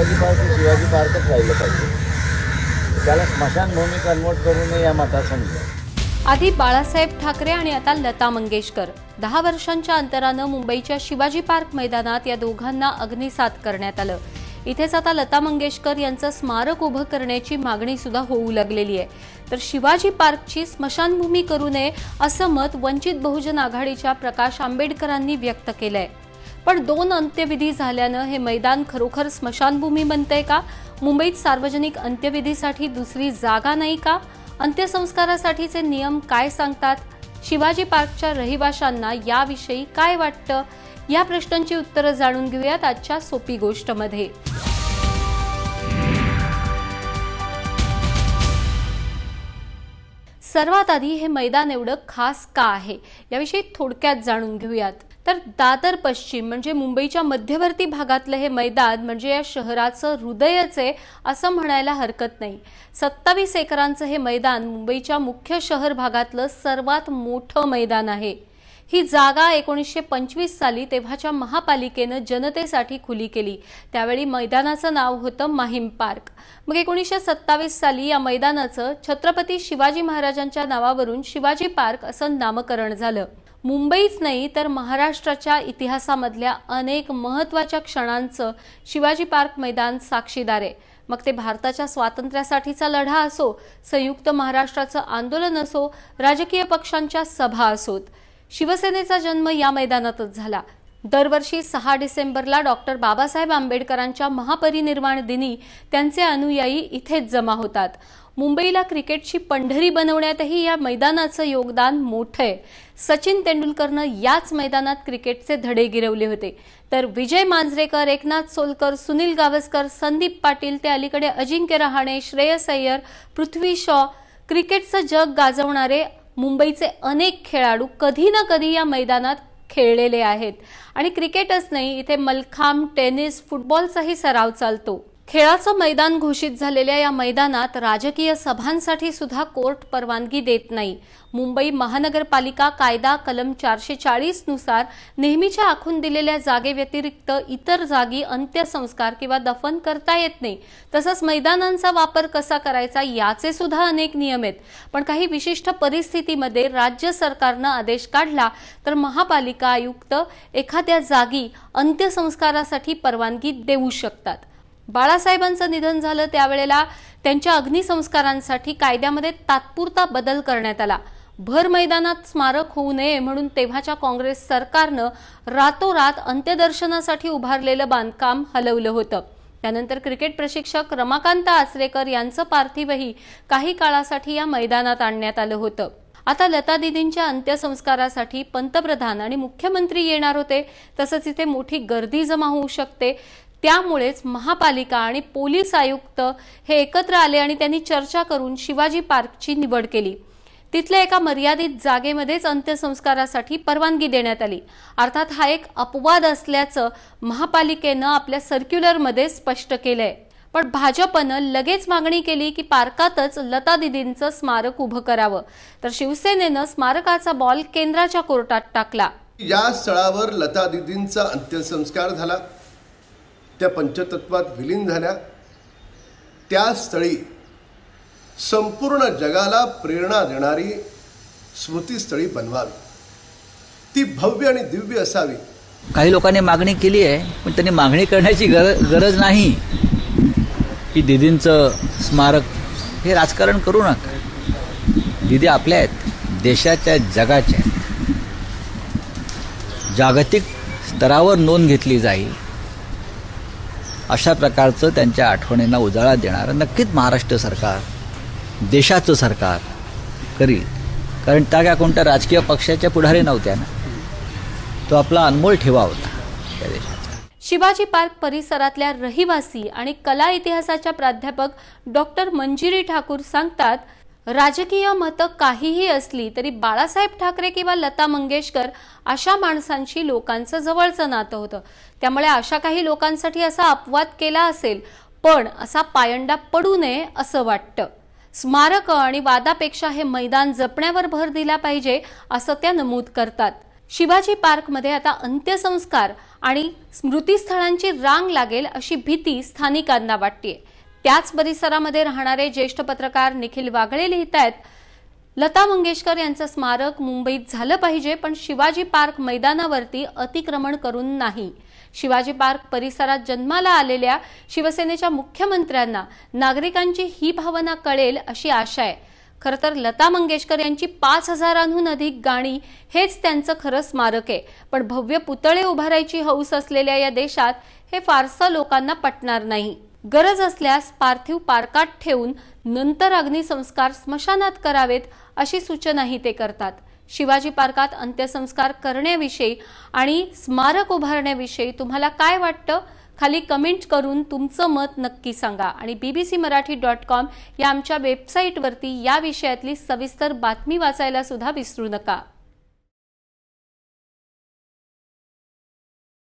Shivaji park Shivaji पार्कच राहिलं पाहिजे. त्याला स्मशानभूमी कन्वर्ट करू नये या मताचा समजा आधी बाळासाहेब ठाकरे आणि आता लता मंगेशकर. दहा वर्षांच्या अंतरानं मुंबईच्या शिवाजी पार्क मैदानात या दोघांना अग्निसात करण्यात आलं. इथेच आता लता मंगेशकर यांचं स्मारक उभं करण्याची मागणी सुद्धा होऊ लागलेली आहे. तर शिवाजी पार्कची स्मशानभूमी करू नये असं मत वंचित बहुजन आघाडीच्या प्रकाश आंबेडकरांनी व्यक्त केलंय. पण दोन अंत्यविधी झाल्यानं हे मैदान खरोखर स्मशानभूमी बनतंय का? मुंबईत सार्वजनिक अंत्यविधीसाठी दुसरी जागा नाही का? अंत्यसंस्कारासाठीचे नियम काय सांगतात? शिवाजी पार्कच्या रहिवाशांना याविषयी काय वाटतं? या प्रश्नांची उत्तरं जाणून घेऊयात आजच्या सोपी गोष्टमध्ये. सर्वात आधी हे मैदान एवढं खास का आहे? याविषयी थोडक्यात जाणून घेऊयात. तर दादर पश्चिम म्हणजे मुंबईच्या मध्यवर्ती भागातलं हे मैदान म्हणजे या शहराचं हृदयच आहे असं म्हणायला हरकत नाही. सत्तावीस एकरांचं हे मैदान मुंबईच्या मुख्य शहर भागातलं सर्वात मोठं मैदान आहे. ही जागा एकोणीसशे पंचवीस साली तेव्हाच्या महापालिकेनं जनतेसाठी खुली केली. त्यावेळी मैदानाचं नाव होतं माहीम पार्क. मग एकोणीसशे सत्तावीस साली या मैदानाचं छत्रपती शिवाजी महाराजांच्या नावावरून शिवाजी पार्क असं नामकरण झालं. मुंबईच नाही तर महाराष्ट्राच्या इतिहासामधल्या अनेक महत्त्वाच्या क्षणांचं शिवाजी पार्क मैदान साक्षीदार आहे. मग ते भारताच्या स्वातंत्र्यासाठीचा लढा असो संयुक्त महाराष्ट्राचं आंदोलन असो राजकीय पक्षांच्या सभा असोत. शिवसेनेचा जन्म या मैदानातच झाला. दरवर्षी सहा डिसेंबरला डॉक्टर बाबासाहेब आंबेडकरांच्या महापरिनिर्वाण दिनी त्यांचे अनुयायी इथेच जमा होतात. मुंबईला क्रिकेटची पंढरी बनवण्यातही या मैदानाचं योगदान मोठं आहे. सचिन तेंडुलकरनं याच मैदानात क्रिकेटचे धडे गिरवले होते. तर विजय मांजरेकर एकनाथ सोलकर सुनील गावस्कर संदीप पाटील ते अलीकडे अजिंक्य रहाणे श्रेयस अय्यर पृथ्वी शॉ क्रिकेटचं जग गाजवणारे मुंबईचे अनेक खेळाडू कधी ना कधी या मैदानात खेळलेले आहेत. आणि क्रिकेटच नाही इथे मलखांब टेनिस फुटबॉलचाही सराव चालतो. खेळाचं मैदान घोषित झालेल्या या मैदानात राजकीय सभांसाठी सुद्धा कोर्ट परवानगी देत नाही. मुंबई महानगरपालिका कायदा कलम चारशे चाळीसनुसार नेहमीच्या आखून दिलेल्या जागेव्यतिरिक्त इतर जागी अंत्यसंस्कार किंवा दफन करता येत नाही. तसंच मैदानांचा वापर कसा करायचा याचे सुद्धा अनेक नियम आहेत. पण काही विशिष्ट परिस्थितीमध्ये राज्य सरकारनं आदेश काढला तर महापालिका आयुक्त एखाद्या जागी अंत्यसंस्कारासाठी परवानगी देऊ शकतात. बाळासाहेबांचं निधन झालं त्यावेळेला त्यांच्या अग्निसंस्कारांसाठी कायद्यामध्ये तात्पुरता बदल करण्यात आला. भर मैदानात स्मारक होऊ नये म्हणून तेव्हाच्या काँग्रेस सरकारनं रातोरात अंत्यदर्शनासाठी उभारलेलं बांधकाम हलवलं होतं. त्यानंतर क्रिकेट प्रशिक्षक रमाकांत आचरेकर यांचं पार्थिवही काही काळासाठी या मैदानात आणण्यात आलं होतं. आता लता दिदींच्या अंत्यसंस्कारासाठी पंतप्रधान आणि मुख्यमंत्री येणार होते तसंच इथे मोठी गर्दी जमा होऊ शकते. त्यामुळेच महापालिका आणि पोलीस आयुक्त हे एकत्र आले आणि त्यांनी चर्चा करून शिवाजी पार्कची निवड केली. तिथल्या एका मर्यादित जागेमध्येच अंत्यसंस्कारासाठी परवानगी देण्यात आली. अर्थात हा एक अपवाद असल्याचं महापालिकेनं आपल्या सर्क्युलरमध्ये स्पष्ट केलंय. पण भाजपनं लगेच मागणी केली की पार्कातच लता दिदींचं स्मारक उभं करावं. तर शिवसेनेनं स्मारकाचा बॉल केंद्राच्या कोर्टात टाकला. या स्थळावर लता दिदींचा अंत्यसंस्कार झाला. त्या पंचतत्वात विलीन झाल्या. त्या स्थळी संपूर्ण जगाला प्रेरणा देणारी स्मृतीस्थळी बनवावी. ती भव्य आणि दिव्य असावी. काही लोकांनी मागणी केली आहे पण त्यांनी मागणी करण्याची गर गरज नाही. की दिदींचं स्मारक हे राजकारण करू नका. दिदी आपल्या आहेत देशाच्या जगाच्या जागतिक स्तरावर नोंद घेतली जाईल. अशा प्रकारचं त्यांच्या आठवणींना उजाळा देणारं नक्कीच महाराष्ट्र सरकार देशाचं सरकार करील. कारण त्या काय कोणत्या राजकीय पक्षाच्या पुढारी नव्हत्या ना. तो आपला अनमोल ठेवा होता त्या देशाचा. शिवाजी पार्क परिसरातल्या रहिवासी आणि कला इतिहासाच्या प्राध्यापक डॉक्टर मंजिरी ठाकूर सांगतात राजकीय मतं काहीही असली तरी बाळासाहेब ठाकरे किंवा लता मंगेशकर अशा माणसांशी लोकांचं जवळचं नातं होतं. त्यामुळे अशा काही लोकांसाठी असा अपवाद केला असेल पण असा पायंडा पडू नये असं वाटतं. स्मारक आणि वादापेक्षा हे मैदान जपण्यावर भर दिला पाहिजे असं त्या नमूद करतात. शिवाजी पार्कमध्ये आता अंत्यसंस्कार आणि स्मृतीस्थळांची रांग लागेल अशी भीती स्थानिकांना वाटते त्याच परिसरामध्ये राहणारे ज्येष्ठ पत्रकार निखिल वागळे लिहित आहेत लता मंगेशकर यांचं स्मारक मुंबईत झालं पाहिजे पण शिवाजी पार्क मैदानावरती अतिक्रमण करून नाही. शिवाजी पार्क परिसरात जन्माला आलेल्या शिवसेनेच्या मुख्यमंत्र्यांना नागरिकांची ही भावना कळेल अशी आशा आहे. खरं तर लता मंगेशकर यांची पाच हजारांहून अधिक गाणी हेच त्यांचं खरं स्मारक आहे. पण भव्य पुतळे उभारायची हौस असलेल्या या देशात हे फारसं लोकांना पटणार नाही. गरज असल्यास पार्थिव पार्कात ठेवून नंतर अग्निसंस्कार स्मशानात करावेत अशी सूचनाही ते करतात. शिवाजी पार्कात अंत्यसंस्कार करण्याविषयी आणि स्मारक उभारण्याविषयी तुम्हाला काय वाटतं? खाली कमेंट करून तुमचं मत नक्की सांगा. आणि B B C Marathi dot com या आमच्या वेबसाईटवरती या विषयातली सविस्तर बातमी वाचायला सुद्धा विसरू नका.